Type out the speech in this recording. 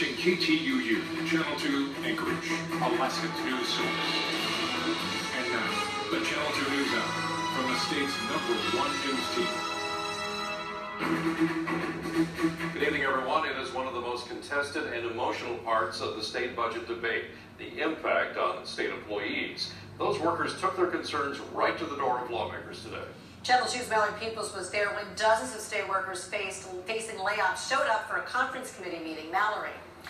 watching KTUU, Channel 2, Anchorage, Alaska's news source. And now, the Channel 2 News Hour from the state's number one news team. Good evening, everyone. It is one of the most contested and emotional parts of the state budget debate, the impact on state employees. Those workers took their concerns right to the door of lawmakers today. Channel 2's Mallory Peebles was there when dozens of state workers faced, facing layoffs showed up for a conference committee meeting. Mallory.